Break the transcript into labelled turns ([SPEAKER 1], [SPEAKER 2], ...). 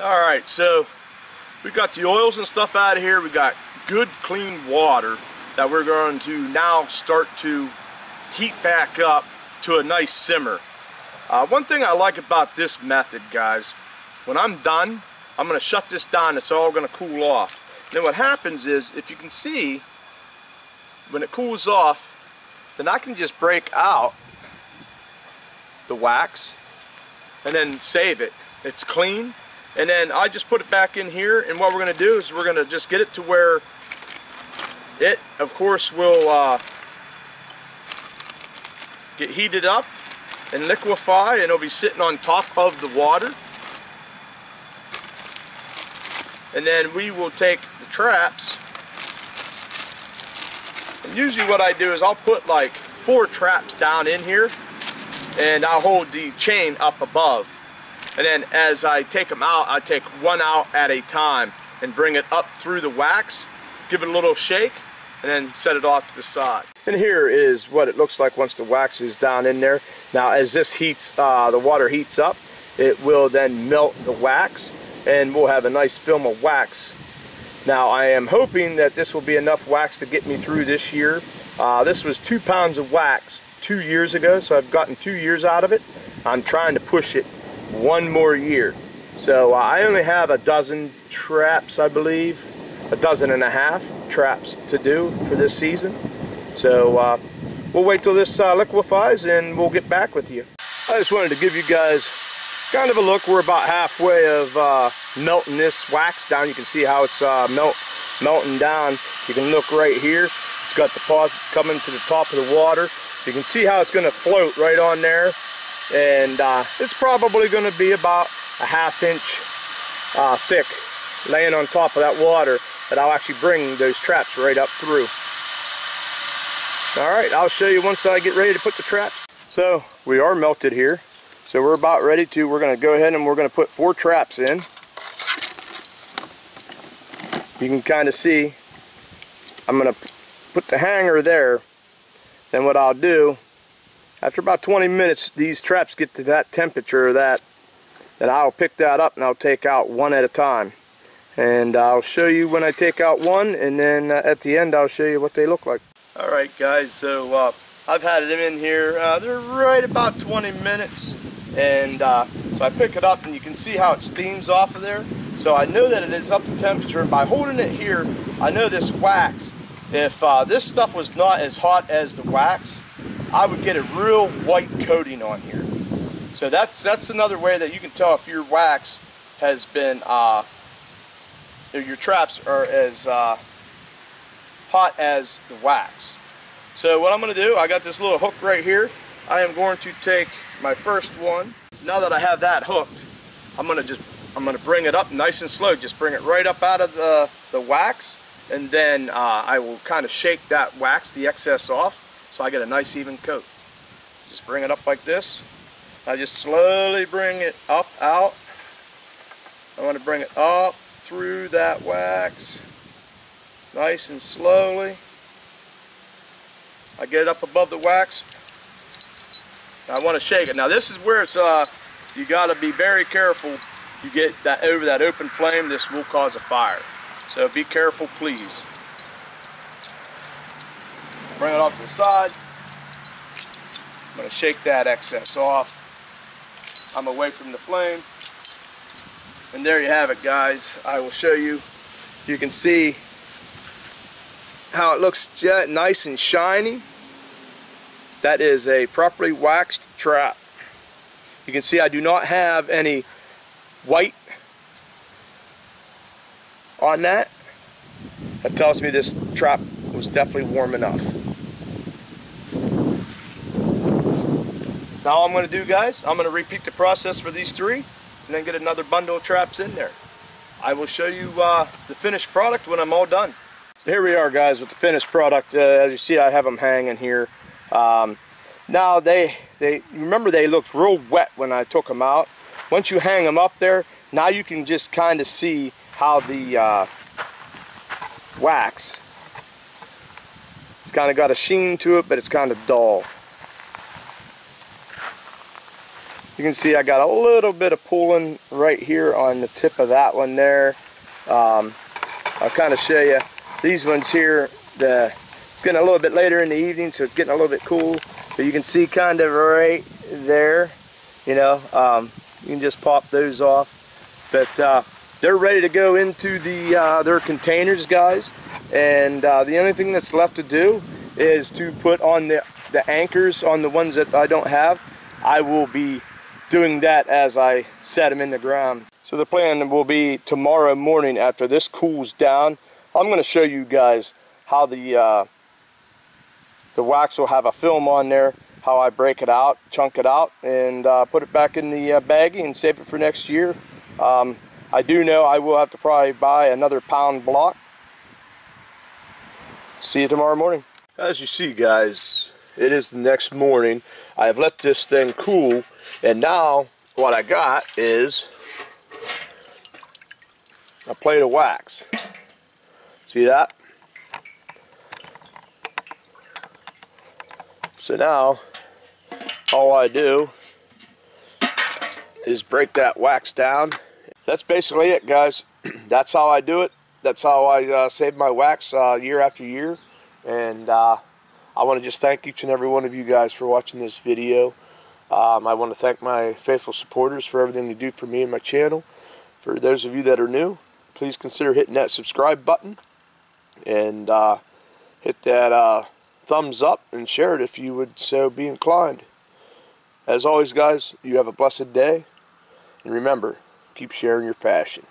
[SPEAKER 1] All right, so we got the oils and stuff out of here. We got good clean water that we're going to now start to heat back up to a nice simmer. Uh, one thing I like about this method, guys, when I'm done, I'm going to shut this down. It's all going to cool off. Then what happens is, if you can see, when it cools off, then I can just break out the wax and then save it. It's clean. And then I just put it back in here. And what we're going to do is we're going to just get it to where it, of course, will uh, get heated up and liquefy and it'll be sitting on top of the water. And then we will take the traps and usually what I do is I'll put like four traps down in here and I'll hold the chain up above. And then as I take them out, I take one out at a time and bring it up through the wax, give it a little shake, and then set it off to the side. And here is what it looks like once the wax is down in there. Now as this heats, uh, the water heats up, it will then melt the wax and we'll have a nice film of wax. Now I am hoping that this will be enough wax to get me through this year. Uh, this was two pounds of wax two years ago, so I've gotten two years out of it. I'm trying to push it one more year. So uh, I only have a dozen traps, I believe, a dozen and a half traps to do for this season. So uh, we'll wait till this uh, liquefies and we'll get back with you. I just wanted to give you guys kind of a look. We're about halfway of uh, melting this wax down. You can see how it's uh, melt, melting down. You can look right here. It's got deposits coming to the top of the water. You can see how it's going to float right on there. And uh, it's probably going to be about a half inch uh, thick laying on top of that water that I'll actually bring those traps right up through. All right, I'll show you once I get ready to put the traps. So we are melted here. So we're about ready to, we're going to go ahead and we're going to put four traps in. You can kind of see, I'm going to put the hanger there. Then what I'll do, after about 20 minutes, these traps get to that temperature that, then I'll pick that up and I'll take out one at a time. And I'll show you when I take out one, and then uh, at the end I'll show you what they look like. Alright guys, so uh, I've had them in here, uh, they're right about 20 minutes and uh, so I pick it up and you can see how it steams off of there so I know that it is up to temperature by holding it here I know this wax if uh, this stuff was not as hot as the wax I would get a real white coating on here so that's that's another way that you can tell if your wax has been uh, your traps are as uh, hot as the wax so what I'm going to do I got this little hook right here I am going to take my first one. Now that I have that hooked, I'm gonna just I'm gonna bring it up nice and slow. Just bring it right up out of the, the wax and then uh, I will kind of shake that wax, the excess off, so I get a nice even coat. Just bring it up like this. I just slowly bring it up out. I want to bring it up through that wax, nice and slowly. I get it up above the wax, I want to shake it. Now this is where it's, uh, you got to be very careful. You get that over that open flame, this will cause a fire. So be careful, please. Bring it off to the side. I'm going to shake that excess off. I'm away from the flame. And there you have it, guys. I will show you. You can see how it looks nice and shiny. That is a properly waxed trap. You can see I do not have any white on that. That tells me this trap was definitely warm enough. Now I'm going to do guys, I'm going to repeat the process for these three and then get another bundle of traps in there. I will show you uh, the finished product when I'm all done. So here we are guys with the finished product. Uh, as you see I have them hanging here. Um, now they, they, remember they looked real wet when I took them out. Once you hang them up there, now you can just kind of see how the uh, wax, it's kind of got a sheen to it, but it's kind of dull. You can see I got a little bit of pulling right here on the tip of that one there. Um, I'll kind of show you these ones here. The, it's getting a little bit later in the evening, so it's getting a little bit cool. But you can see kind of right there, you know, um, you can just pop those off. But uh, they're ready to go into the uh, their containers, guys. And uh, the only thing that's left to do is to put on the, the anchors on the ones that I don't have. I will be doing that as I set them in the ground. So the plan will be tomorrow morning after this cools down. I'm going to show you guys how the uh, the wax will have a film on there, how I break it out, chunk it out, and uh, put it back in the uh, baggie and save it for next year. Um, I do know I will have to probably buy another pound block. See you tomorrow morning. As you see guys, it is the next morning. I have let this thing cool and now what I got is a plate of wax. See that? So now all I do is break that wax down. That's basically it guys. That's how I do it. That's how I uh, save my wax uh, year after year. And uh, I want to just thank each and every one of you guys for watching this video. Um, I want to thank my faithful supporters for everything they do for me and my channel. For those of you that are new, please consider hitting that subscribe button and uh, hit that uh, thumbs up and share it if you would so be inclined. As always, guys, you have a blessed day. And remember, keep sharing your passion.